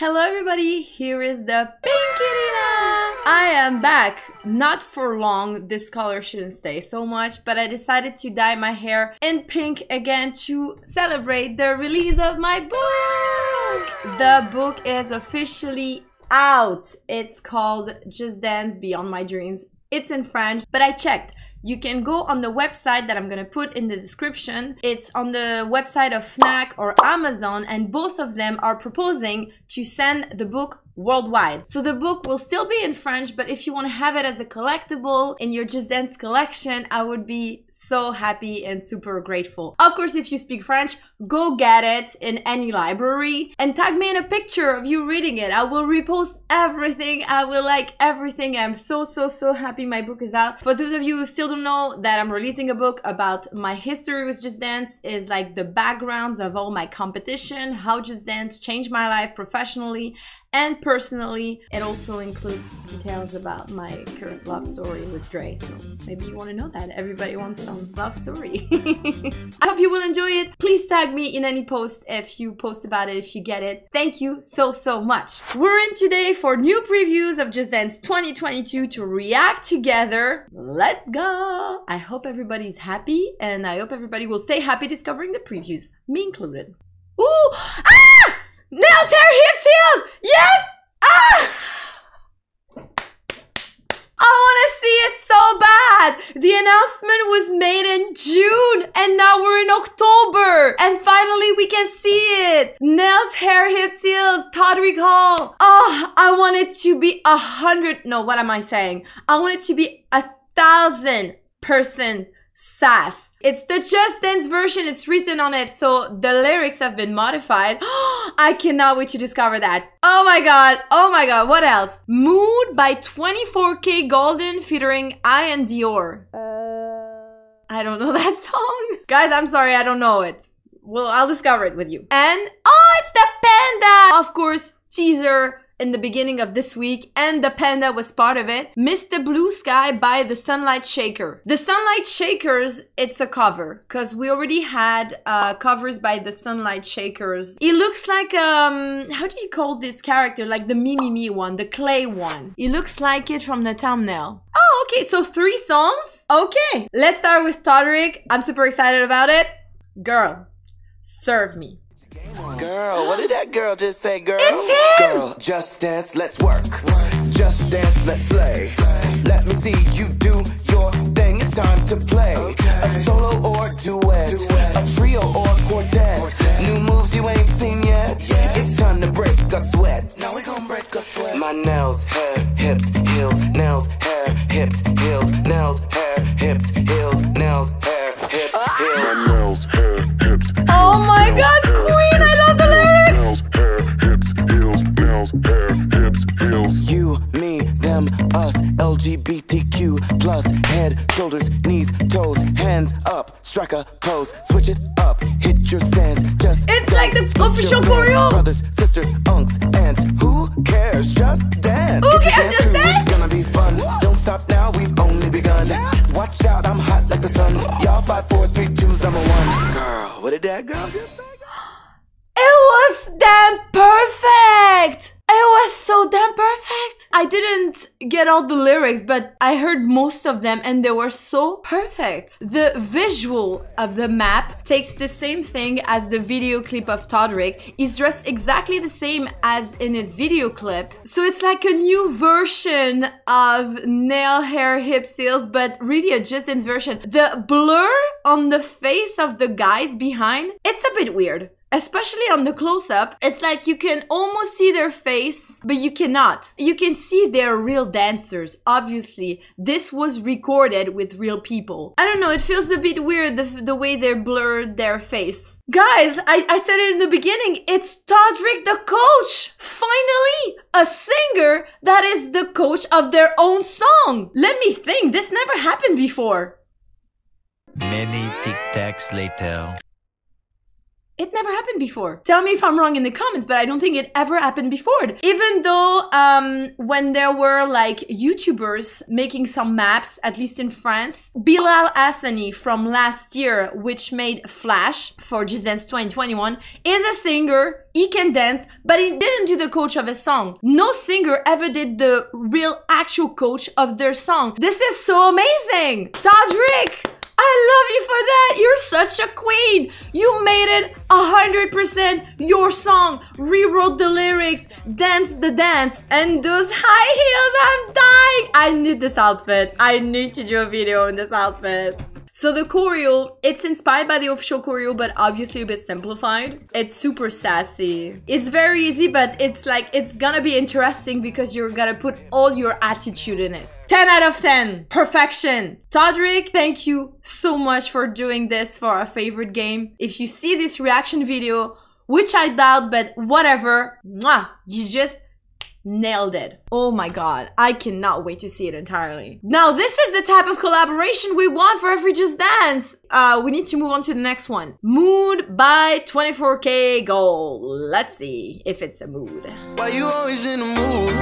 Hello everybody, here is the Pinkirina! I am back, not for long, this color shouldn't stay so much, but I decided to dye my hair in pink again to celebrate the release of my book! The book is officially out! It's called Just Dance Beyond My Dreams. It's in French, but I checked you can go on the website that I'm gonna put in the description. It's on the website of Fnac or Amazon and both of them are proposing to send the book worldwide. So the book will still be in French, but if you want to have it as a collectible in your Just Dance collection, I would be so happy and super grateful. Of course, if you speak French, go get it in any library and tag me in a picture of you reading it. I will repost everything. I will like everything. I'm so, so, so happy my book is out. For those of you who still don't know that I'm releasing a book about my history with Just Dance is like the backgrounds of all my competition, how Just Dance changed my life professionally and personally. It also includes details about my current love story with Dre, so maybe you want to know that. Everybody wants some love story. I hope you will enjoy it. Please tag me in any post if you post about it, if you get it. Thank you so, so much. We're in today for new previews of Just Dance 2022 to react together. Let's go! I hope everybody's happy and I hope everybody will stay happy discovering the previews, me included. Ooh! Ah! Nails, hair, hips, heels! Yes! Ah! I want to see it so bad. The announcement was made in June and now we're in October. And finally we can see it. Nails, hair, hips, heels, Todrick Hall. Oh, I want it to be a hundred. No, what am I saying? I want it to be a thousand percent sass. It's the Just Dance version, it's written on it, so the lyrics have been modified. I cannot wait to discover that. Oh my god, oh my god, what else? Mood by 24kGoldn featuring iann dior. Uh... I don't know that song. Guys, I'm sorry, I don't know it. Well, I'll discover it with you. And, oh, it's the panda! Of course, teaser in the beginning of this week and the panda was part of it. Mr. Blue Sky by the Sunlight Shaker. The Sunlight Shakers, it's a cover because we already had uh, covers by the Sunlight Shakers. It looks like, um, how do you call this character? Like the Mimimi one, the clay one. It looks like it from the thumbnail. Oh, okay, so three songs? Okay, let's start with Todrick. I'm super excited about it. Girl, serve me. Girl, what did that girl just say, girl? It's him! Girl, just dance, let's work. Just dance, let's slay. Let me see you do your thing. It's time to play. A solo or duet. A trio or quartet. Them, us, LGBTQ plus head, shoulders, knees, toes, hands up, strike a pose, switch it up, hit your stance, just It's like the official choreo. Brothers, sisters, unks, aunts, who cares? Just dance. Who cares? Just dance. It's gonna be fun. Don't stop now, we've only begun. Watch out, I'm hot like the sun. Y'all five, four, three, two's number one. Girl, what did that girl just say? It was damn perfect! It was so damn perfect! I didn't get all the lyrics, but I heard most of them and they were so perfect. The visual of the map takes the same thing as the video clip of Todrick. He's dressed exactly the same as in his video clip. So it's like a new version of nail, hair, hips heels, but really a Just Dance version. The blur on the face of the guys behind, it's a bit weird especially on the close up, it's like you can almost see their face, but you cannot. You can see they're real dancers. Obviously, this was recorded with real people. I don't know, it feels a bit weird the, the way they blurred their face. Guys, I, I said it in the beginning, it's Todrick the coach! Finally, a singer that is the coach of their own song! Let me think, this never happened before. Many tic tacs later. It never happened before. Tell me if I'm wrong in the comments, but I don't think it ever happened before. Even though um, when there were like YouTubers making some maps, at least in France, Bilal Hassani from last year, which made Flash for Just Dance 2021, is a singer. He can dance, but he didn't do the coach of a song. No singer ever did the real actual coach of their song. This is so amazing! Todrick! I love you for that. You're such a queen. You made it a hundred percent your song. Rewrote the lyrics, danced the dance, and those high heels. I'm dying. I need this outfit. I need to do a video in this outfit. So the choreo, it's inspired by the official choreo, but obviously a bit simplified. It's super sassy. It's very easy, but it's like, it's gonna be interesting because you're gonna put all your attitude in it. 10 out of 10. Perfection. Todrick, thank you so much for doing this for our favorite game. If you see this reaction video, which I doubt, but whatever, mwah, you just nailed it. Oh my god, I cannot wait to see it entirely. Now, this is the type of collaboration we want for every Just Dance. Uh, we need to move on to the next one. Mood by 24K Gold. Let's see if it's a mood. Why you always in the mood?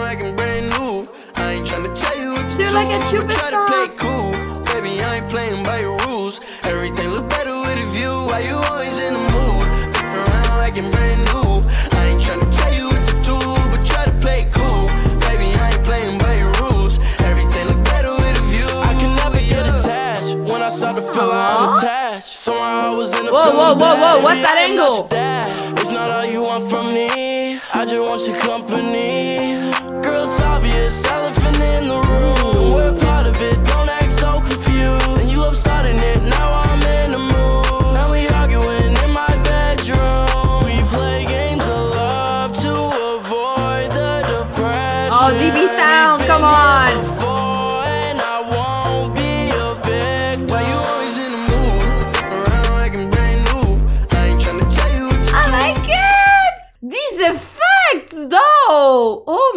Like I'm brand new. I ain't tryna tell you what to They're like a Cupid try to play song. cool. Baby, I ain't playing by your rules. Everything look better with a view. Why you always in the mood? Around like brand dad. It's not all you want from me. I just want your company.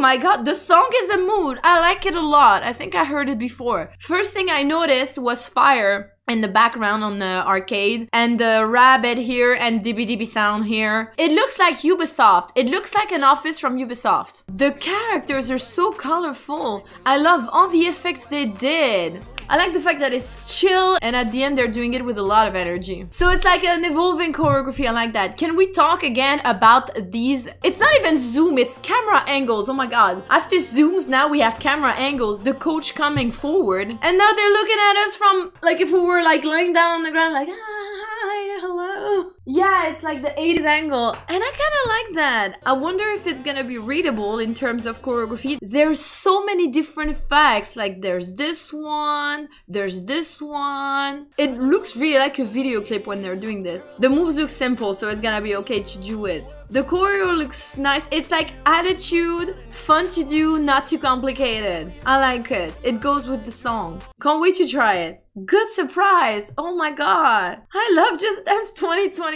My god, the song is a mood. I like it a lot. I think I heard it before. First thing I noticed was fire in the background on the arcade and the rabbit here and DB DB sound here. It looks like Ubisoft. It looks like an office from Ubisoft. The characters are so colorful. I love all the effects they did. I like the fact that it's chill and at the end they're doing it with a lot of energy. So it's like an evolving choreography. I like that. Can we talk again about these? It's not even zoom, it's camera angles. Oh my god. After zooms, now we have camera angles. The coach coming forward. And now they're looking at us from like if we were like laying down on the ground, like, ah, hi, hello. Yeah, it's like the 80s angle. And I kind of like that. I wonder if it's gonna be readable in terms of choreography. There's so many different effects. Like there's this one, there's this one. It looks really like a video clip when they're doing this. The moves look simple, so it's gonna be okay to do it. The choreo looks nice. It's like attitude, fun to do, not too complicated. I like it. It goes with the song. Can't wait to try it. Good surprise! Oh my god! I love Just Dance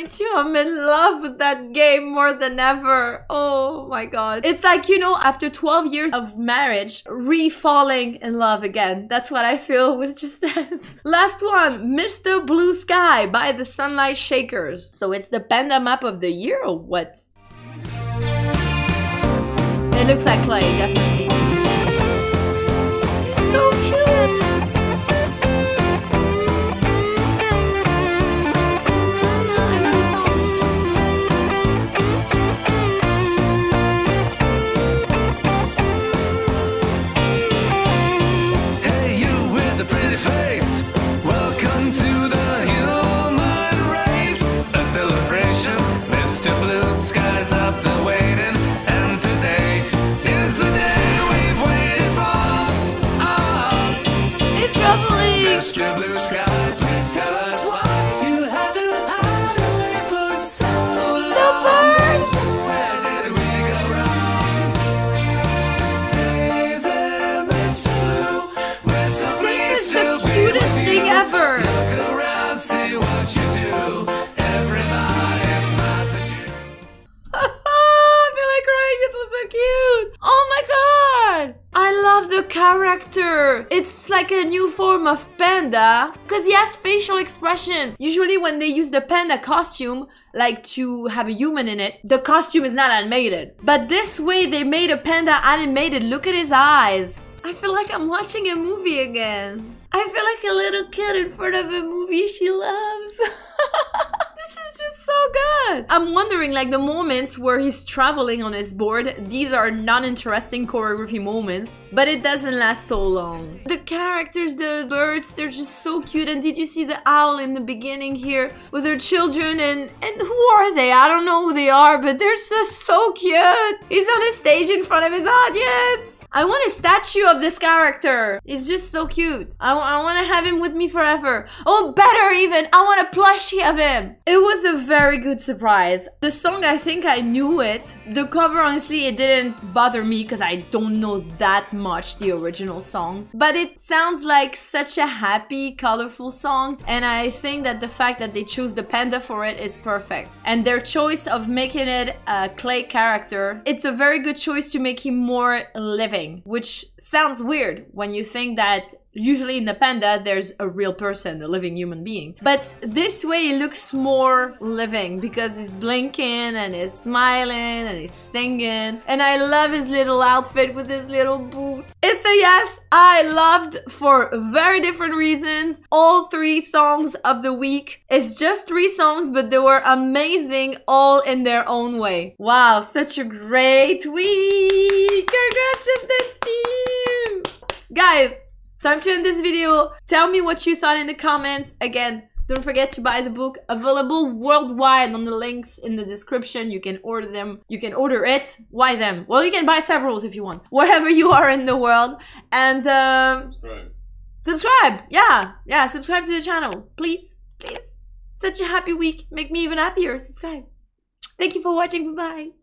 2022. I'm in love with that game more than ever. Oh my god. It's like, you know, after 12 years of marriage, re falling in love again. That's what I feel with Just Dance. Last one Mr. Blue Sky by the Sunlight Shakers. So it's the panda map of the year or what? It looks like clay, definitely. So cute! Character. It's like a new form of panda because he has facial expression. Usually, when they use the panda costume, like to have a human in it, the costume is not animated. But this way, they made a panda animated. Look at his eyes. I feel like I'm watching a movie again. I feel like a little kid in front of a movie she loves. this is just so good. I'm wondering, like, the moments where he's traveling on his board, these are non interesting choreography moments, but it doesn't last so long. The characters, the birds, they're just so cute. And did you see the owl in the beginning here with her children? And, and who are they? I don't know who they are, but they're just so cute. He's on a stage in front of his audience. I want a statue of this character. He's just so cute. I, I want to have him with me forever. Oh, better even, I want a plushie of him. It was a very good surprise. The song, I think I knew it. The cover, honestly, it didn't bother me because I don't know that much the original song. But it sounds like such a happy, colorful song. And I think that the fact that they choose the panda for it is perfect. And their choice of making it a clay character, it's a very good choice to make him more living which sounds weird when you think that usually in a panda there's a real person, a living human being. But this way it looks more living because he's blinking and he's smiling and he's singing. And I love his little outfit with his little boots. It's a yes, I loved for very different reasons all three songs of the week. It's just three songs, but they were amazing all in their own way. Wow, such a great week! Congratulations, team! Guys, time to end this video. Tell me what you thought in the comments. Again, don't forget to buy the book available worldwide on the links in the description. You can order them. You can order it. Why them? Well, you can buy several if you want. Wherever you are in the world. And um, Subscribe. subscribe. Yeah, yeah, subscribe to the channel. Please, please. Such a happy week. Make me even happier. Subscribe. Thank you for watching. Bye-bye.